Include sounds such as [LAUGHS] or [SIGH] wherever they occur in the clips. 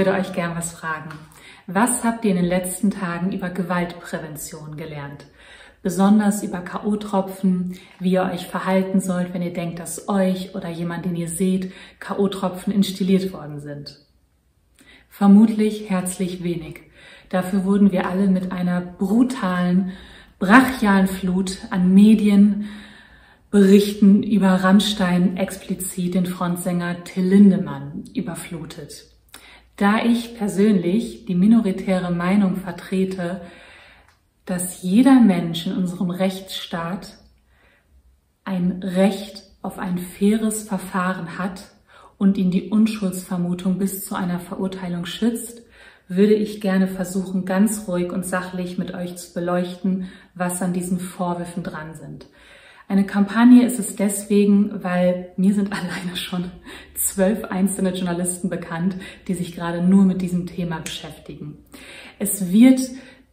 würde euch gern was fragen. Was habt ihr in den letzten Tagen über Gewaltprävention gelernt? Besonders über K.O.-Tropfen, wie ihr euch verhalten sollt, wenn ihr denkt, dass euch oder jemand, den ihr seht, K.O.-Tropfen instilliert worden sind. Vermutlich herzlich wenig. Dafür wurden wir alle mit einer brutalen, brachialen Flut an Medien, Berichten über Rammstein explizit den Frontsänger Till Lindemann überflutet. Da ich persönlich die minoritäre Meinung vertrete, dass jeder Mensch in unserem Rechtsstaat ein Recht auf ein faires Verfahren hat und ihn die Unschuldsvermutung bis zu einer Verurteilung schützt, würde ich gerne versuchen, ganz ruhig und sachlich mit euch zu beleuchten, was an diesen Vorwürfen dran sind. Eine Kampagne ist es deswegen, weil mir sind [LAUGHS] alleine schon zwölf einzelne Journalisten bekannt, die sich gerade nur mit diesem Thema beschäftigen. Es wird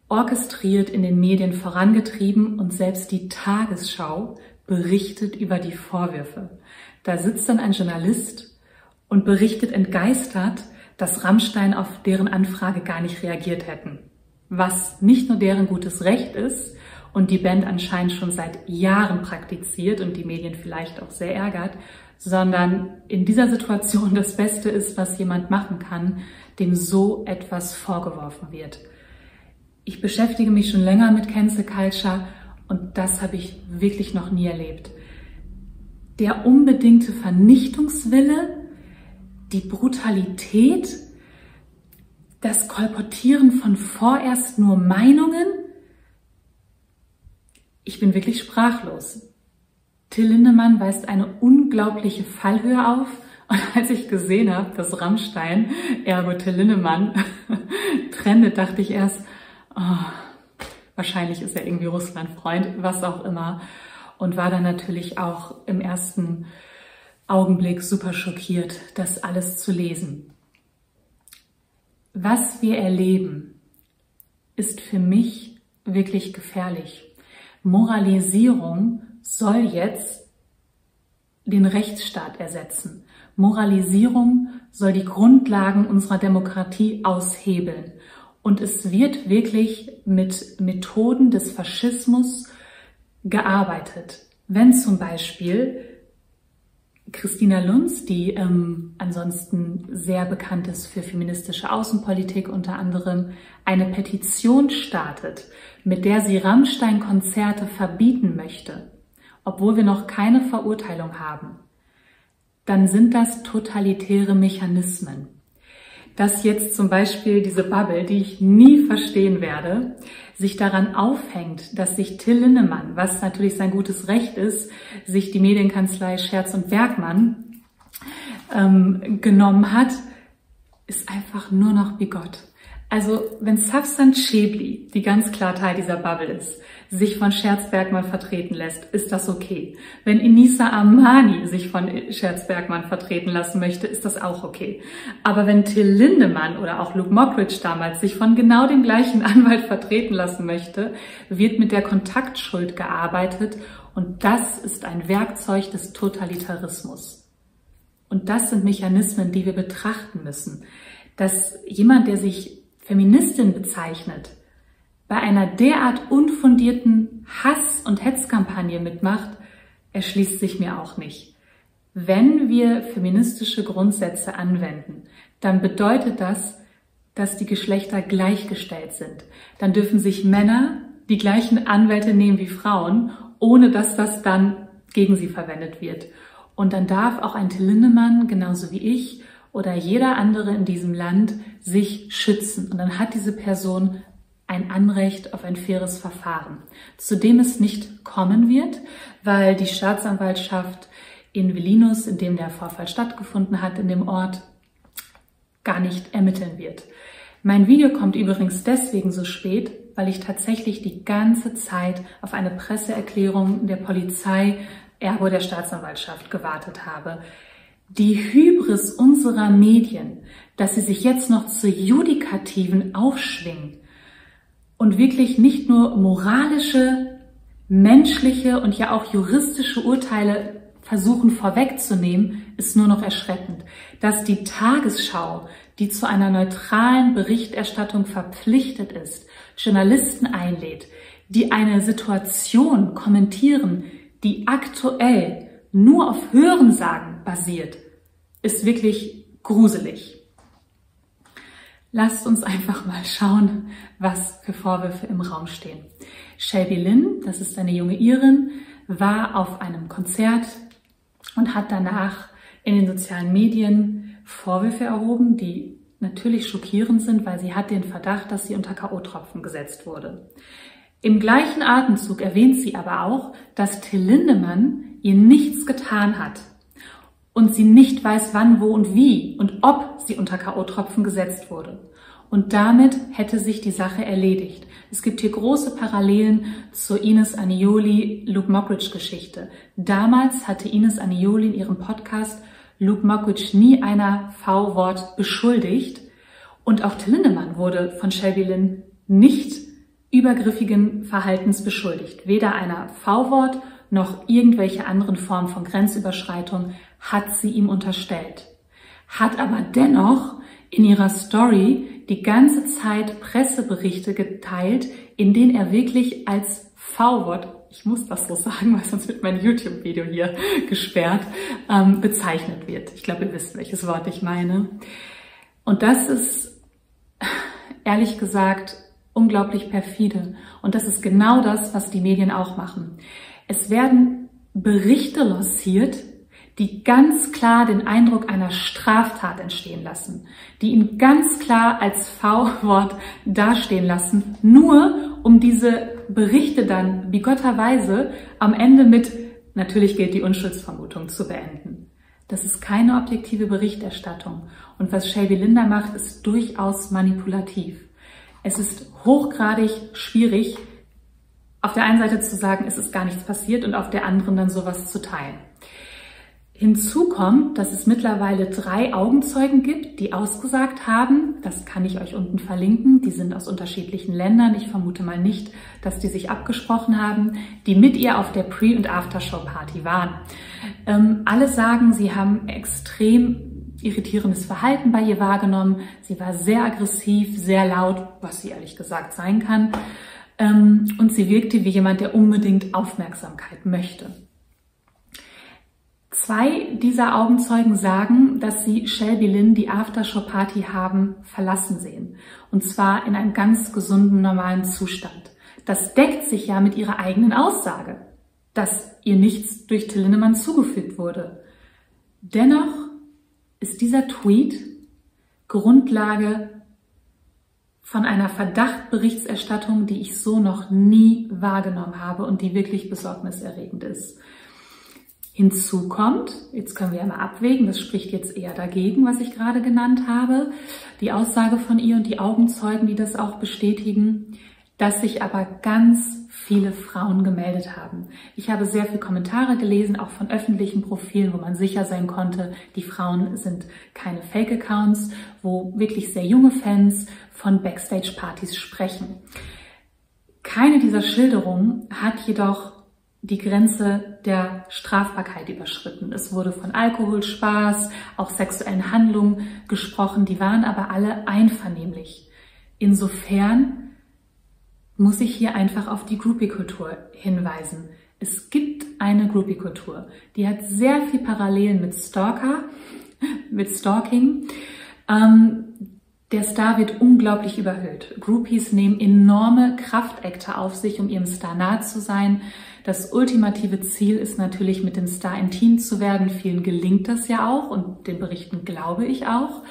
orchestriert in den Medien vorangetrieben und selbst die Tagesschau berichtet über die Vorwürfe. Da sitzt dann ein Journalist und berichtet entgeistert, dass Rammstein auf deren Anfrage gar nicht reagiert hätten. Was nicht nur deren gutes Recht ist, und die Band anscheinend schon seit Jahren praktiziert und die Medien vielleicht auch sehr ärgert, sondern in dieser Situation das Beste ist, was jemand machen kann, dem so etwas vorgeworfen wird. Ich beschäftige mich schon länger mit Cancel Culture und das habe ich wirklich noch nie erlebt. Der unbedingte Vernichtungswille, die Brutalität, das Kolportieren von vorerst nur Meinungen, ich bin wirklich sprachlos. Till Lindemann weist eine unglaubliche Fallhöhe auf. Und [LAUGHS] als ich gesehen habe, dass Rammstein, ergo Till Lindemann, [LAUGHS] trendet, dachte ich erst, oh, wahrscheinlich ist er irgendwie Russland-Freund, was auch immer. Und war dann natürlich auch im ersten Augenblick super schockiert, das alles zu lesen. Was wir erleben, ist für mich wirklich gefährlich. Moralisierung soll jetzt den Rechtsstaat ersetzen. Moralisierung soll die Grundlagen unserer Demokratie aushebeln. Und es wird wirklich mit Methoden des Faschismus gearbeitet. Wenn zum Beispiel Christina Lunz, die ähm, ansonsten sehr bekannt ist für feministische Außenpolitik unter anderem, eine Petition startet, mit der sie Rammstein-Konzerte verbieten möchte, obwohl wir noch keine Verurteilung haben, dann sind das totalitäre Mechanismen. Dass jetzt zum Beispiel diese Bubble, die ich nie verstehen werde, sich daran aufhängt, dass sich Till Linnemann, was natürlich sein gutes Recht ist, sich die Medienkanzlei Scherz und Bergmann ähm, genommen hat, ist einfach nur noch bigott. Also wenn Safsan Chebli, die ganz klar Teil dieser Bubble ist, sich von Scherzbergmann vertreten lässt, ist das okay. Wenn Inisa Amani sich von Scherzbergmann vertreten lassen möchte, ist das auch okay. Aber wenn Till Lindemann oder auch Luke Mockridge damals sich von genau dem gleichen [LAUGHS] Anwalt vertreten lassen möchte, wird mit der Kontaktschuld gearbeitet und das ist ein Werkzeug des Totalitarismus. Und das sind Mechanismen, die wir betrachten müssen. Dass jemand, der sich Feministin bezeichnet, bei einer derart unfundierten Hass- und Hetzkampagne mitmacht, erschließt sich mir auch nicht. Wenn wir feministische Grundsätze anwenden, dann bedeutet das, dass die Geschlechter gleichgestellt sind. Dann dürfen sich Männer die gleichen Anwälte nehmen wie Frauen, ohne dass das dann gegen sie verwendet wird. Und dann darf auch ein Till Lindemann, genauso wie ich, oder jeder andere in diesem Land sich schützen. Und dann hat diese Person ein Anrecht auf ein faires Verfahren, zu dem es nicht kommen wird, weil die Staatsanwaltschaft in Velinus, in dem der Vorfall stattgefunden hat, in dem Ort, gar nicht ermitteln wird. Mein Video kommt übrigens deswegen so spät, weil ich tatsächlich die ganze Zeit auf eine Presseerklärung der Polizei, ergo der Staatsanwaltschaft gewartet habe die Hybris unserer Medien, dass sie sich jetzt noch zu Judikativen aufschwingen und wirklich nicht nur moralische, menschliche und ja auch juristische Urteile versuchen vorwegzunehmen, ist nur noch erschreckend. Dass die Tagesschau, die zu einer neutralen Berichterstattung verpflichtet ist, Journalisten einlädt, die eine Situation kommentieren, die aktuell nur auf Hörensagen basiert, ist wirklich gruselig. Lasst uns einfach mal schauen, was für Vorwürfe im Raum stehen. Shelby Lynn, das ist eine junge Irin, war auf einem Konzert und hat danach in den sozialen Medien Vorwürfe erhoben, die natürlich schockierend sind, weil sie hat den Verdacht, dass sie unter K.O.-Tropfen gesetzt wurde. Im gleichen Atemzug erwähnt sie aber auch, dass Till Lindemann ihr nichts getan hat und sie nicht weiß, wann, wo und wie und ob sie unter K.O.-Tropfen gesetzt wurde. Und damit hätte sich die Sache erledigt. Es gibt hier große Parallelen zur Ines Anioli Luke Mockridge Geschichte. Damals hatte Ines Anioli in ihrem Podcast Luke Mockridge nie einer V-Wort beschuldigt. Und auch Till Lindemann wurde von Shelby Lynn nicht übergriffigen Verhaltens beschuldigt. Weder einer V-Wort noch irgendwelche anderen Formen von Grenzüberschreitung hat sie ihm unterstellt. Hat aber dennoch in ihrer Story die ganze Zeit Presseberichte geteilt, in denen er wirklich als V-Wort, ich muss das so sagen, [LAUGHS] weil sonst wird mein YouTube-Video hier [LAUGHS] gesperrt, ähm, bezeichnet wird. Ich glaube, ihr wisst, welches Wort ich meine. Und das ist, [LAUGHS] ehrlich gesagt, unglaublich perfide. Und das ist genau das, was die Medien auch machen. Es werden Berichte lanciert, die ganz klar den Eindruck einer Straftat entstehen lassen, die ihn ganz klar als V-Wort dastehen lassen, nur um diese Berichte dann bigotterweise am Ende mit natürlich gilt die Unschuldsvermutung zu beenden. Das ist keine objektive Berichterstattung. Und was Shelby Linder macht, ist durchaus manipulativ. Es ist hochgradig schwierig, auf der einen Seite zu sagen, es ist gar nichts passiert und auf der anderen dann sowas zu teilen. Hinzu kommt, dass es mittlerweile drei Augenzeugen gibt, die ausgesagt haben, das kann ich euch unten verlinken, die sind aus unterschiedlichen Ländern, ich vermute mal nicht, dass die sich abgesprochen haben, die mit ihr auf der Pre- und Aftershow-Party waren. Ähm, alle sagen, sie haben extrem irritierendes Verhalten bei ihr wahrgenommen. Sie war sehr aggressiv, sehr laut, was sie ehrlich gesagt sein kann. Ähm, und sie wirkte wie jemand, der unbedingt Aufmerksamkeit möchte. Zwei dieser Augenzeugen sagen, dass sie Shelby Lynn die Aftershow-Party haben verlassen sehen. Und zwar in einem ganz gesunden, normalen Zustand. Das deckt sich ja mit ihrer eigenen Aussage, dass ihr nichts durch Till Lindemann zugefügt wurde. Dennoch ist dieser Tweet Grundlage von einer Verdachtberichterstattung, die ich so noch nie wahrgenommen habe und die wirklich besorgniserregend ist. Hinzu kommt, jetzt können wir ja mal abwägen, das spricht jetzt eher dagegen, was ich gerade genannt habe, die Aussage von ihr und die Augenzeugen, die das auch bestätigen, dass sich aber ganz viele Frauen gemeldet haben. Ich habe sehr viele Kommentare gelesen, auch von öffentlichen Profilen, wo man sicher sein konnte, die Frauen sind keine Fake-Accounts, wo wirklich sehr junge Fans von Backstage-Partys sprechen. Keine dieser Schilderungen hat jedoch die Grenze der Strafbarkeit überschritten. Es wurde von Alkohol, Spaß, auch sexuellen Handlungen gesprochen, die waren aber alle einvernehmlich. Insofern muss ich hier einfach auf die Groupie-Kultur hinweisen. Es gibt eine Groupie-Kultur, die hat sehr viel Parallelen mit Stalker, mit Stalking. Ähm, der Star wird unglaublich überhöht. Groupies nehmen enorme Kraftakte auf sich, um ihrem Star nahe zu sein. Das ultimative Ziel ist natürlich, mit dem Star intim zu werden. Vielen gelingt das ja auch und den Berichten glaube ich auch.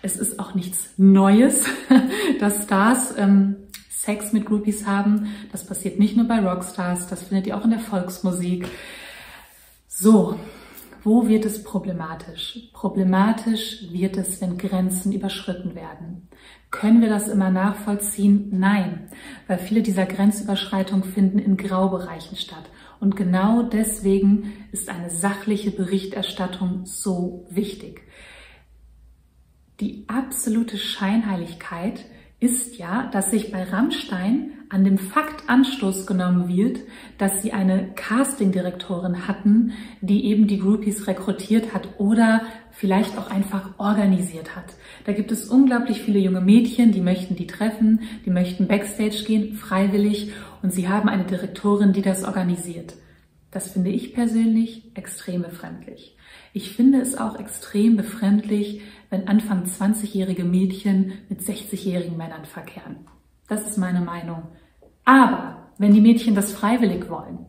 Es ist auch nichts Neues, [LAUGHS] dass Stars ähm, Sex mit Groupies haben. Das passiert nicht nur bei Rockstars, das findet ihr auch in der Volksmusik. So, wo wird es problematisch? Problematisch wird es, wenn Grenzen überschritten werden. Können wir das immer nachvollziehen? Nein, weil viele dieser Grenzüberschreitungen finden in Graubereichen statt. Und genau deswegen ist eine sachliche Berichterstattung so wichtig. Die absolute Scheinheiligkeit ist ja, dass sich bei Rammstein an dem Fakt Anstoß genommen wird, dass sie eine Castingdirektorin hatten, die eben die Groupies rekrutiert hat oder vielleicht auch einfach organisiert hat. Da gibt es unglaublich viele junge Mädchen, die möchten die treffen, die möchten backstage gehen, freiwillig und sie haben eine Direktorin, die das organisiert. Das finde ich persönlich extrem befremdlich. Ich finde es auch extrem befremdlich, wenn Anfang 20-jährige Mädchen mit 60-jährigen Männern verkehren. Das ist meine Meinung. Aber wenn die Mädchen das freiwillig wollen,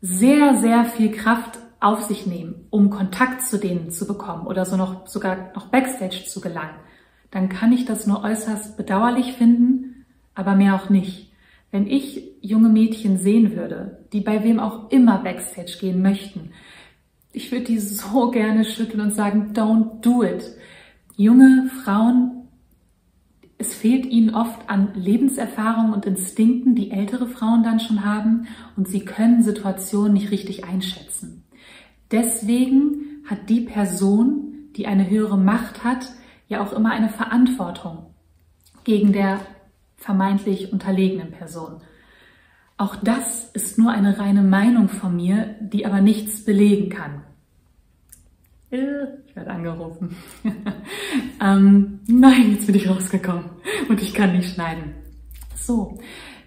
sehr, sehr viel Kraft auf sich nehmen, um Kontakt zu denen zu bekommen oder so noch, sogar noch Backstage zu gelangen, dann kann ich das nur äußerst bedauerlich finden, aber mehr auch nicht. Wenn ich junge Mädchen sehen würde, die bei wem auch immer Backstage gehen möchten, ich würde die so gerne schütteln und sagen, don't do it. Junge Frauen, es fehlt ihnen oft an Lebenserfahrung und Instinkten, die ältere Frauen dann schon haben und sie können Situationen nicht richtig einschätzen. Deswegen hat die Person, die eine höhere Macht hat, ja auch immer eine Verantwortung gegen der vermeintlich unterlegenen Person. Auch das ist nur eine reine Meinung von mir, die aber nichts belegen kann. Äh, ich werde angerufen. [LAUGHS] ähm, nein, jetzt bin ich rausgekommen und ich kann nicht schneiden. So,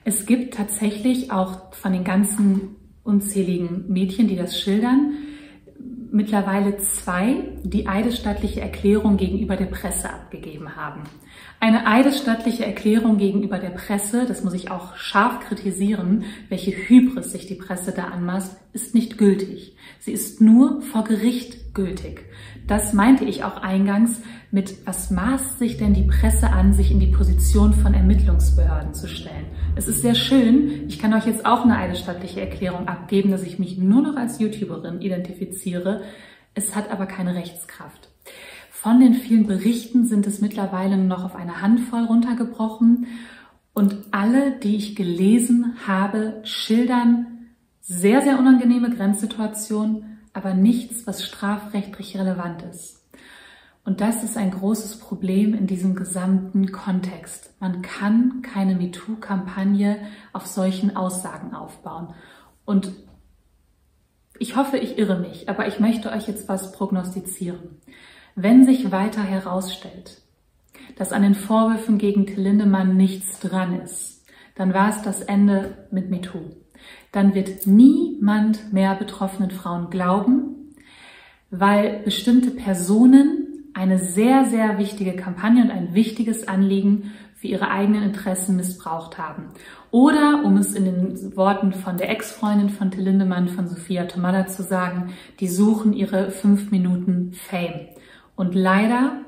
es gibt tatsächlich auch von den ganzen unzähligen Mädchen, die das schildern, mittlerweile zwei, die eidesstattliche Erklärung gegenüber der Presse abgegeben haben. Eine eidesstattliche Erklärung gegenüber der Presse, das muss ich auch scharf kritisieren, welche Hybris sich die Presse da anmaßt, ist nicht gültig. Sie ist nur vor Gericht gültig. Das meinte ich auch eingangs mit, was maßt sich denn die Presse an, sich in die Position von Ermittlungsbehörden zu stellen. Es ist sehr schön, ich kann euch jetzt auch eine eidesstattliche Erklärung abgeben, dass ich mich nur noch als YouTuberin identifiziere. Es hat aber keine Rechtskraft. Von den vielen Berichten sind es mittlerweile noch auf eine Handvoll runtergebrochen und alle, die ich gelesen habe, schildern sehr, sehr unangenehme Grenzsituationen, aber nichts, was strafrechtlich relevant ist. Und das ist ein großes Problem in diesem gesamten Kontext. Man kann keine MeToo-Kampagne auf solchen Aussagen aufbauen. Und ich hoffe, ich irre mich, aber ich möchte euch jetzt was prognostizieren. Wenn sich weiter herausstellt, dass an den Vorwürfen gegen Till Lindemann nichts dran ist, dann war es das Ende mit MeToo. Dann wird niemand mehr betroffenen Frauen glauben, weil bestimmte Personen eine sehr, sehr wichtige Kampagne und ein wichtiges Anliegen für ihre eigenen Interessen missbraucht haben. Oder, um es in den Worten von der Ex-Freundin von Till Lindemann, von Sophia Tomalla zu sagen, die suchen ihre fünf Minuten Fame. Und leider,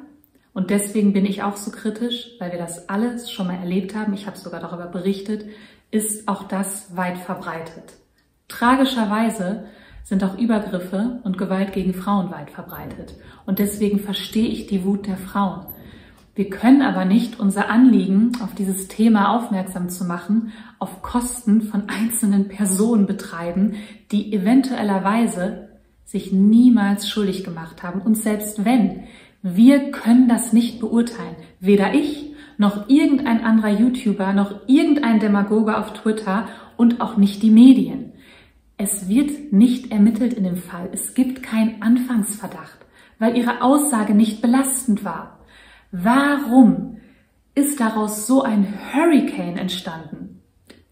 und deswegen bin ich auch so kritisch, weil wir das alles schon mal erlebt haben, ich habe sogar darüber berichtet, ist auch das weit verbreitet. Tragischerweise sind auch Übergriffe und Gewalt gegen Frauen weit verbreitet. Und deswegen verstehe ich die Wut der Frauen. Wir können aber nicht unser Anliegen, auf dieses Thema aufmerksam zu machen, auf Kosten von einzelnen Personen betreiben, die eventuellerweise sich niemals schuldig gemacht haben. Und selbst wenn, wir können das nicht beurteilen. Weder ich, noch irgendein anderer YouTuber, noch irgendein Demagoge auf Twitter und auch nicht die Medien. Es wird nicht ermittelt in dem Fall. Es gibt keinen Anfangsverdacht, weil ihre Aussage nicht belastend war. Warum ist daraus so ein Hurricane entstanden?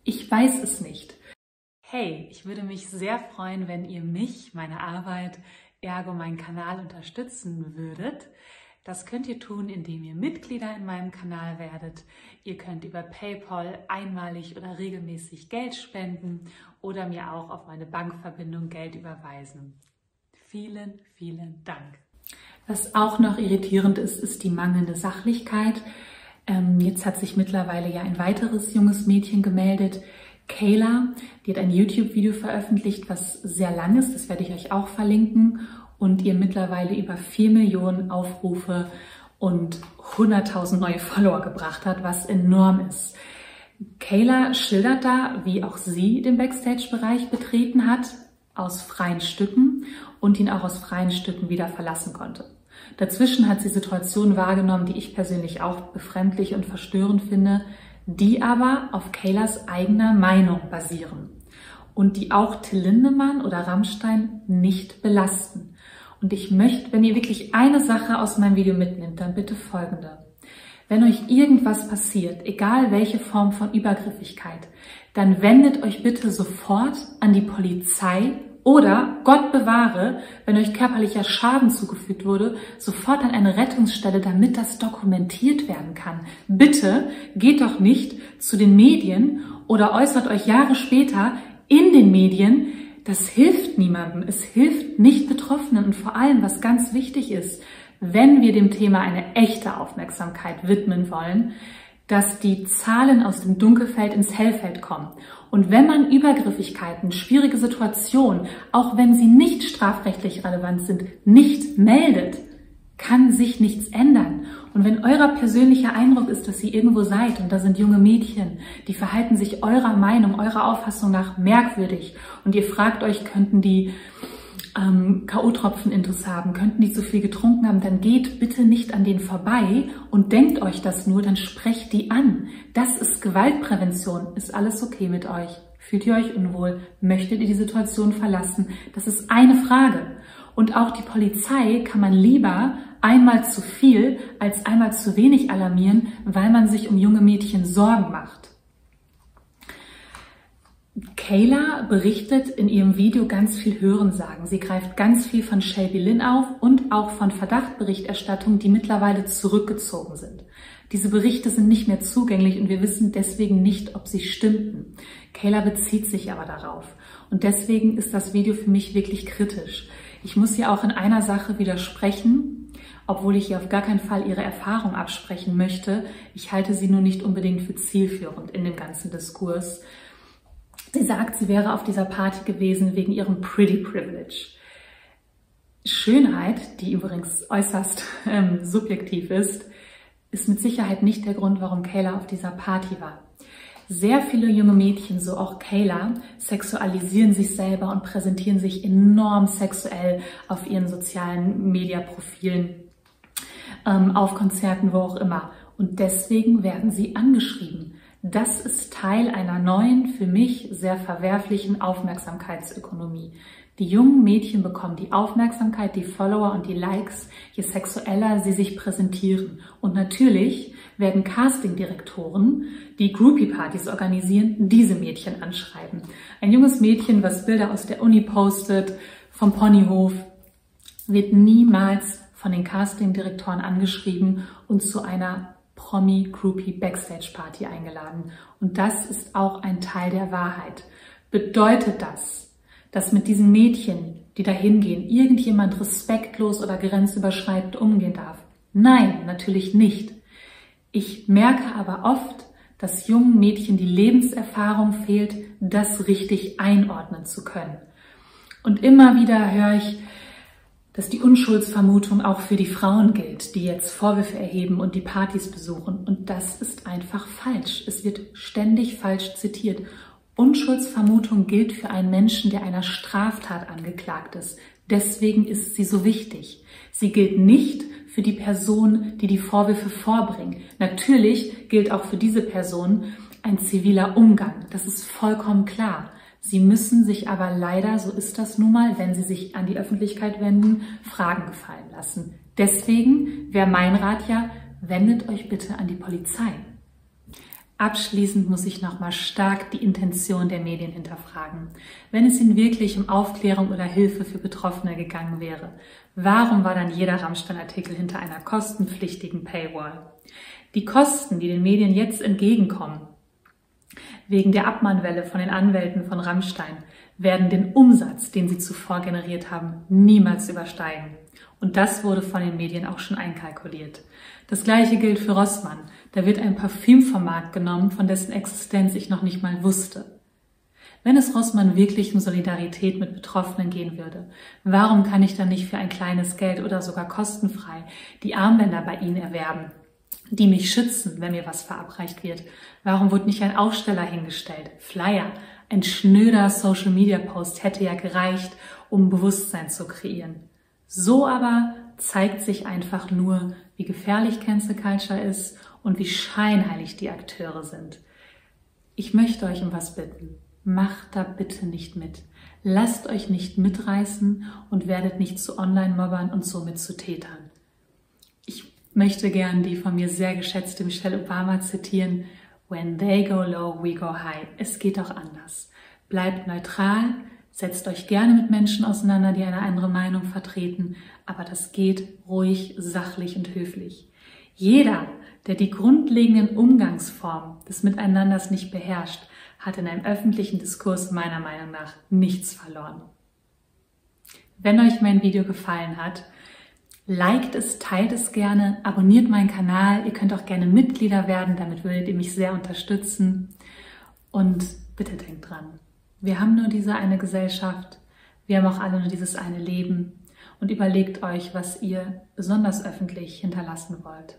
Ich weiß es nicht. Hey, ich würde mich sehr freuen, wenn ihr mich, meine Arbeit, ergo meinen Kanal unterstützen würdet. Das könnt ihr tun, indem ihr Mitglieder in meinem Kanal werdet. Ihr könnt über PayPal einmalig oder regelmäßig Geld spenden oder mir auch auf meine Bankverbindung Geld überweisen. Vielen, vielen Dank. Was auch noch irritierend ist, ist die mangelnde Sachlichkeit. Ähm, jetzt hat sich mittlerweile ja ein weiteres junges Mädchen gemeldet, Kayla, die hat ein YouTube-Video veröffentlicht, was sehr lang ist, das werde ich euch auch verlinken und ihr mittlerweile über 4 Millionen Aufrufe und 100.000 neue Follower gebracht hat, was enorm ist. Kayla schildert da, wie auch sie den Backstage-Bereich betreten hat, aus freien Stücken und ihn auch aus freien Stücken wieder verlassen konnte. Dazwischen hat sie Situationen wahrgenommen, die ich persönlich auch befremdlich und verstörend finde, die aber auf Kaylas eigener Meinung basieren und die auch Till Lindemann oder Rammstein nicht belasten. Und ich möchte, wenn ihr wirklich eine Sache aus meinem Video mitnimmt, dann bitte folgende. Wenn euch irgendwas passiert, egal welche Form von Übergriffigkeit, dann wendet euch bitte sofort an die Polizei oder, Gott bewahre, wenn euch körperlicher Schaden zugefügt wurde, sofort an eine Rettungsstelle, damit das dokumentiert werden kann. Bitte geht doch nicht zu den Medien oder äußert euch Jahre später in den Medien. Das hilft niemandem. Es hilft nicht Betroffenen und vor allem, was ganz wichtig ist, wenn wir dem Thema eine echte Aufmerksamkeit widmen wollen, dass die Zahlen aus dem Dunkelfeld ins Hellfeld kommen. Und wenn man Übergriffigkeiten, schwierige Situationen, auch wenn sie nicht strafrechtlich relevant sind, nicht meldet, kann sich nichts ändern. Und wenn euer persönlicher Eindruck ist, dass ihr irgendwo seid und da sind junge Mädchen, die verhalten sich eurer Meinung, eurer Auffassung nach merkwürdig und ihr fragt euch, könnten die ähm, K.O.-Tropfen-Intus haben, könnten die zu viel getrunken haben, dann geht bitte nicht an denen vorbei und denkt euch das nur, dann sprecht die an. Das ist Gewaltprävention. Ist alles okay mit euch? Fühlt ihr euch unwohl? Möchtet ihr die Situation verlassen? Das ist eine Frage. Und auch die Polizei kann man lieber einmal zu viel als einmal zu wenig alarmieren, weil man sich um junge Mädchen Sorgen macht. Kayla berichtet in ihrem Video ganz viel Hörensagen. Sie greift ganz viel von Shelby Lynn auf und auch von Verdachtberichterstattungen, die mittlerweile zurückgezogen sind. Diese Berichte sind nicht mehr zugänglich und wir wissen deswegen nicht, ob sie stimmten. Kayla bezieht sich aber darauf. Und deswegen ist das Video für mich wirklich kritisch. Ich muss ihr auch in einer Sache widersprechen, obwohl ich ihr auf gar keinen Fall ihre Erfahrung absprechen möchte. Ich halte sie nur nicht unbedingt für zielführend in dem ganzen Diskurs. Sie sagt, sie wäre auf dieser Party gewesen wegen ihrem Pretty Privilege. Schönheit, die übrigens äußerst ähm, subjektiv ist, ist mit Sicherheit nicht der Grund, warum Kayla auf dieser Party war. Sehr viele junge Mädchen, so auch Kayla, sexualisieren sich selber und präsentieren sich enorm sexuell auf ihren sozialen Mediaprofilen, ähm, auf Konzerten, wo auch immer. Und deswegen werden sie angeschrieben. Das ist Teil einer neuen, für mich sehr verwerflichen Aufmerksamkeitsökonomie. Die jungen Mädchen bekommen die Aufmerksamkeit, die Follower und die Likes, je sexueller sie sich präsentieren. Und natürlich werden Castingdirektoren, die Groupie-Partys organisieren, diese Mädchen anschreiben. Ein junges Mädchen, was Bilder aus der Uni postet, vom Ponyhof, wird niemals von den Castingdirektoren angeschrieben und zu einer Promi-Groupie-Backstage-Party eingeladen. Und das ist auch ein Teil der Wahrheit. Bedeutet das, dass mit diesen Mädchen, die da hingehen, irgendjemand respektlos oder grenzüberschreitend umgehen darf? Nein, natürlich nicht. Ich merke aber oft, dass jungen Mädchen die Lebenserfahrung fehlt, das richtig einordnen zu können. Und immer wieder höre ich, dass die Unschuldsvermutung auch für die Frauen gilt, die jetzt Vorwürfe erheben und die Partys besuchen. Und das ist einfach falsch. Es wird ständig falsch zitiert. Unschuldsvermutung gilt für einen Menschen, der einer Straftat angeklagt ist. Deswegen ist sie so wichtig. Sie gilt nicht für die Person, die die Vorwürfe vorbringt. Natürlich gilt auch für diese Person ein ziviler Umgang. Das ist vollkommen klar. Sie müssen sich aber leider, so ist das nun mal, wenn Sie sich an die Öffentlichkeit wenden, Fragen gefallen lassen. Deswegen wäre mein Rat ja, wendet euch bitte an die Polizei. Abschließend muss ich nochmal stark die Intention der Medien hinterfragen. Wenn es ihnen wirklich um Aufklärung oder Hilfe für Betroffene gegangen wäre, warum war dann jeder Rammstein-Artikel hinter einer kostenpflichtigen Paywall? Die Kosten, die den Medien jetzt entgegenkommen, wegen der Abmahnwelle von den Anwälten von Rammstein werden den Umsatz, den sie zuvor generiert haben, niemals übersteigen. Und das wurde von den Medien auch schon einkalkuliert. Das gleiche gilt für Rossmann. Da wird ein Parfüm vom Markt genommen, von dessen Existenz ich noch nicht mal wusste. Wenn es Rossmann wirklich um Solidarität mit Betroffenen gehen würde, warum kann ich dann nicht für ein kleines Geld oder sogar kostenfrei die Armbänder bei Ihnen erwerben? die mich schützen, wenn mir was verabreicht wird. Warum wurde nicht ein Aufsteller hingestellt? Flyer, ein schnöder Social Media Post hätte ja gereicht, um Bewusstsein zu kreieren. So aber zeigt sich einfach nur, wie gefährlich Cancel Culture ist und wie scheinheilig die Akteure sind. Ich möchte euch um was bitten. Macht da bitte nicht mit. Lasst euch nicht mitreißen und werdet nicht zu Online-Mobbern und somit zu Tätern. Ich möchte gern die von mir sehr geschätzte Michelle Obama zitieren. When they go low, we go high. Es geht auch anders. Bleibt neutral, setzt euch gerne mit Menschen auseinander, die eine andere Meinung vertreten, aber das geht ruhig, sachlich und höflich. Jeder, der die grundlegenden Umgangsformen des Miteinanders nicht beherrscht, hat in einem öffentlichen Diskurs meiner Meinung nach nichts verloren. Wenn euch mein Video gefallen hat, liked es, teilt es gerne, abonniert meinen Kanal. Ihr könnt auch gerne Mitglieder werden, damit würdet ihr mich sehr unterstützen. Und bitte denkt dran, wir haben nur diese eine Gesellschaft, wir haben auch alle nur dieses eine Leben und überlegt euch, was ihr besonders öffentlich hinterlassen wollt.